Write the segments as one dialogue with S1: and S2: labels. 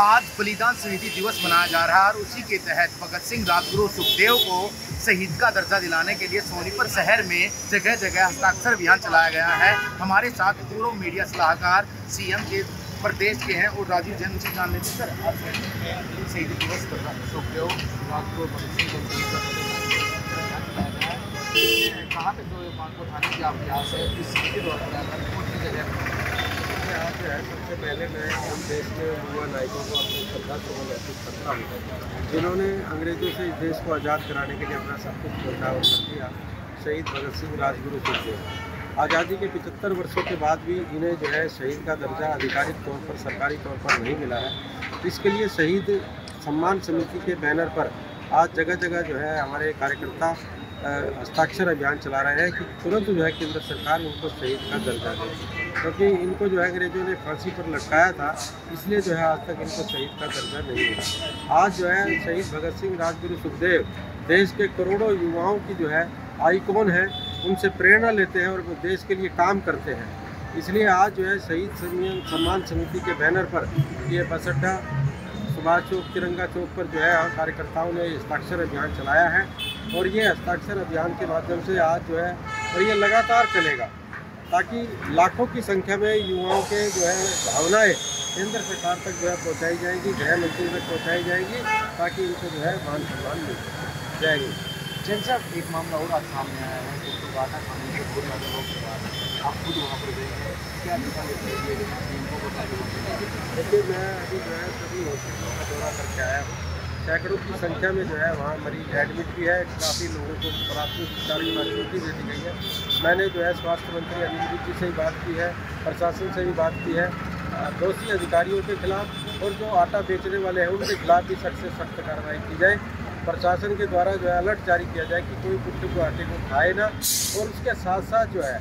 S1: आज बलिदान स्मृति दिवस मनाया जा रहा है और उसी के तहत भगत सिंह राजगुरु सुखदेव को शहीद का दर्जा दिलाने के लिए सोनीपत शहर में जगह जगह हस्ताक्षर अभियान चलाया गया है। हमारे साथ पूर्व मीडिया सलाहकार, सीएम के प्रदेश के हैं और राजीव जैन से जान लेते सर शहीद दिवस सुखदेव, राजगुरु भगत सिंह को शहीद का कहाँ पे जो मानको थाने की आप यहाँ से इस जगह
S2: है सबसे पहले मैं हम देश के युवा नायकों को श्रद्धा करता हूँ, जिन्होंने अंग्रेज़ों से इस देश को आज़ाद कराने के लिए अपना सब कुछ बचाव कर दिया, शहीद भगत सिंह राजगुरु सुखदेव आज़ादी के 75 वर्षों के बाद भी इन्हें जो है शहीद का दर्जा आधिकारिक तौर पर, सरकारी तौर पर नहीं मिला है। इसके लिए शहीद सम्मान समिति के बैनर पर आज जगह जगह जो है हमारे कार्यकर्ता हस्ताक्षर अभियान चला रहे हैं कि तुरंत जो है केंद्र सरकार उनको शहीद का दर्जा दे। क्योंकि तो इनको जो है अंग्रेज़ों ने फांसी पर लटकाया था, इसलिए जो है आज तक इनको शहीद का दर्जा नहीं मिला। आज जो है शहीद भगत सिंह, राजगुरु सुखदेव, देश के करोड़ों युवाओं की जो है आइकॉन है, उनसे प्रेरणा लेते हैं और वो देश के लिए काम करते हैं। इसलिए आज जो है शहीद सम्मान समिति के बैनर पर ये बस अड्डा सुभाष चौक, तिरंगा चौक पर जो है कार्यकर्ताओं ने हस्ताक्षर अभियान चलाया है। और ये हस्ताक्षर अभियान के माध्यम से आज जो है और ये लगातार चलेगा ताकि लाखों की संख्या में युवाओं के जो है भावनाएँ केंद्र सरकार तक जो है पहुँचाई जाएँगी गृह मंत्री तक पहुँचाई जाएँगी ताकि इनको जो है मान सम्मान मिल हिंद
S1: जैन साहब एक मामला और आज सामने आया है कि तो खाने के बहुत ज़्यादा लोग आप खुद वहाँ पर गए क्या
S2: देखिए मैं अभी जो है सभी हॉस्पिटलों का दौरा करके आया हूँ। सैकड़ों की संख्या में जो है वहाँ मरीज़ एडमिट भी है। काफ़ी लोगों को प्राथमिक उपचार की छुट्टी दे दी गई है। मैंने जो है स्वास्थ्य मंत्री अनिल जी से भी बात की है, प्रशासन से भी बात की है। दोषी अधिकारियों के खिलाफ और जो आटा बेचने वाले हैं, उनके खिलाफ भी सख्त से सख्त कार्रवाई की जाए। प्रशासन के द्वारा जो है अलर्ट जारी किया जाए कि कोई कुत्ते को आटे को खाए ना। और उसके साथ साथ जो है,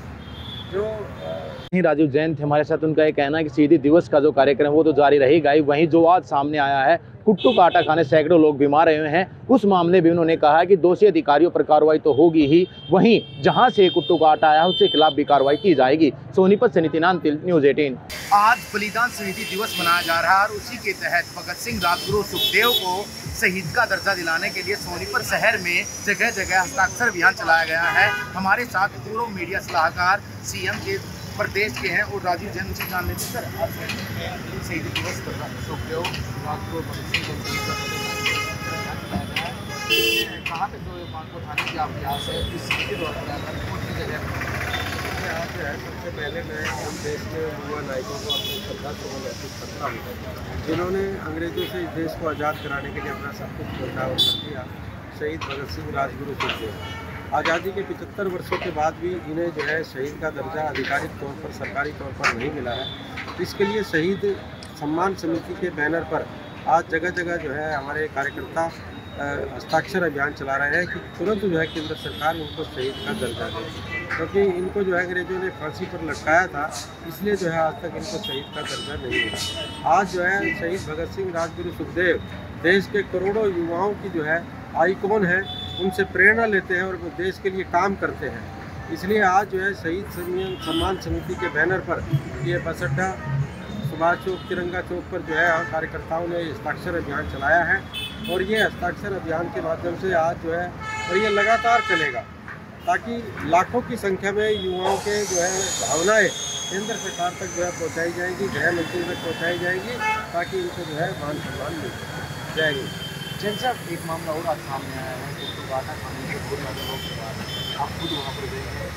S2: जो
S3: राजीव जैन थे हमारे साथ, उनका ये कहना है कि सीधी दिवस का जो कार्यक्रम वो तो जारी रहेगा ही। वहीं जो आज सामने आया है कुट्टू का आटा खाने सैकड़ों लोग बीमार हुए हैं। उस मामले में उन्होंने कहा कि दोषी अधिकारियों पर कार्रवाई तो होगी ही। वहीं जहाँ से कुट्टू का आटा आया, उसके खिलाफ भी कार्रवाई की जाएगी। सोनीपत से नितिनान न्यूज़ एटीन।
S1: आज बलिदान स्मृति दिवस मनाया जा रहा है और उसी के तहत भगत सिंह, राजगुरु सुखदेव को शहीद का दर्जा दिलाने के लिए सोनीपत शहर में जगह जगह हस्ताक्षर अभियान चलाया गया है। हमारे साथ पूर्व मीडिया सलाहकार, सीएम के प्रदेश के हैं और राजीव जैन से जान लेते सर शहीद दिवस सिंह को का। कहाँ की
S2: है, सबसे पहले मैं हम देश के को अपनी सुमन अर्पित करता हूँ जिन्होंने अंग्रेज़ों से इस देश को आज़ाद कराने के लिए अपना सब कुछ बचाव कर दिया, शहीद भगत सिंह राजगुरु सुखदेव आज़ादी के 75 वर्षों के बाद भी इन्हें जो है शहीद का दर्जा आधिकारिक तौर पर, सरकारी तौर पर नहीं मिला है। इसके लिए शहीद सम्मान समिति के बैनर पर आज जगह जगह जो है हमारे कार्यकर्ता हस्ताक्षर अभियान चला रहे हैं कि तुरंत जो है केंद्र सरकार उनको शहीद का दर्जा दे। क्योंकि तो इनको जो है अंग्रेज़ों ने फांसी पर लटकाया था, इसलिए जो है आज तक इनको शहीद का दर्जा नहीं मिला। आज जो है शहीद भगत सिंह, राजगुरु सुखदेव देश के करोड़ों युवाओं की जो है आइकॉन है। उनसे प्रेरणा लेते हैं और वो देश के लिए काम करते हैं। इसलिए आज जो है शहीद सम्मान- सम्मान समिति के बैनर पर ये बस अड्डा सुभाष चौक, तिरंगा चौक पर जो है कार्यकर्ताओं ने हस्ताक्षर अभियान चलाया है और ये हस्ताक्षर अभियान के माध्यम से आज जो है और ये लगातार चलेगा ताकि लाखों की संख्या में युवाओं के जो है भावनाएँ केंद्र सरकार तक जो है पहुँचाई जाएँगी, गृह मंत्री तक पहुँचाई जाएगी ताकि इनको जो है मान सम्मान मिल जय हिंद।
S1: साहब, एक मामला और आज सामने आया है कि तो बाटा खाने के बहुत ज़्यादा लोग आप खुद वहाँ पर गए हैं।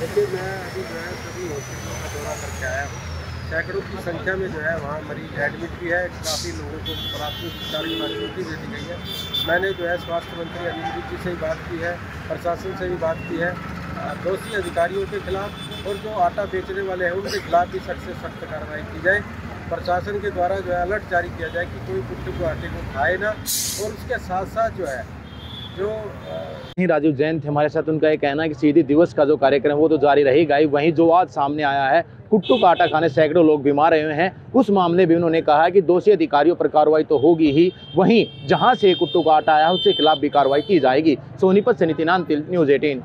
S2: देखिए, मैं अभी जो है, सभी हॉस्पिटलों का दौरा करके आया हूँ। सैकड़ों की संख्या में जो है, वहाँ मरीज़ एडमिट भी है। काफ़ी लोगों को प्राथमिक उपचार की बात छुट्टी दे दी गई है। मैंने जो है, स्वास्थ्य मंत्री अनिल जी से भी बात की है, प्रशासन से भी बात की है दोषी अधिकारियों के खिलाफ और जो आटा बेचने वाले हैं, उनके खिलाफ भी सख्त से सख्त कार्रवाई की जाए। प्रशासन के द्वारा जो है अलर्ट जारी किया जाए कि कोई कुट्टे को आटे को खाए ना, और उसके साथ साथ जो है, जो
S3: राजीव जैन थे, हमारे साथ उनका ये कहना है कि शहीदी दिवस का जो कार्यक्रम वो तो जारी रहेगा ही। वहीं जो आज सामने आया है, कुट्टू का आटा खाने सैकड़ों लोग बीमार रहे हैं। उस मामले में उन्होंने कहा है कि दोषी अधिकारियों पर कार्रवाई तो होगी ही। वहीं जहाँ से कुट्टू का आटा आया है, उसके खिलाफ भी कार्रवाई की जाएगी। सोनीपत से नितिनान तिल न्यूज़ एटीन।